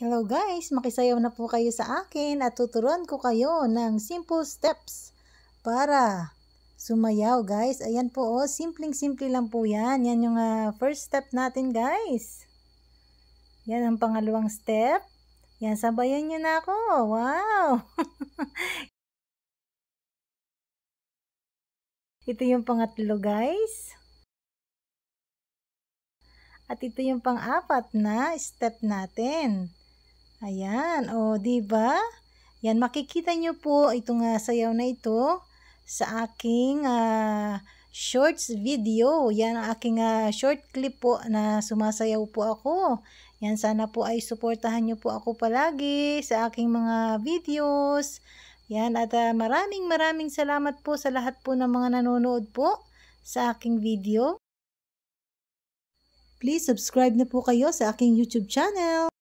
Hello guys, makisayaw na po kayo sa akin at tuturuan ko kayo ng simple steps para sumayaw guys. Ayan po oh, simpleng-simple lang po yan. Yan yung uh, first step natin guys. Yan ang pangalawang step. Yan, sabayan nyo na ako. Wow! Ito yung pangatlo guys. At ito yung pang-apat na step natin. Ayan, o, oh, di ba? Yan, makikita nyo po itong uh, sayaw na ito sa aking uh, shorts video. Yan ang aking uh, short clip po na sumasayaw po ako. Yan, sana po ay suportahan nyo po ako palagi sa aking mga videos. Yan, at uh, maraming maraming salamat po sa lahat po ng mga nanonood po sa aking video. Please subscribe na po kayo sa aking YouTube channel.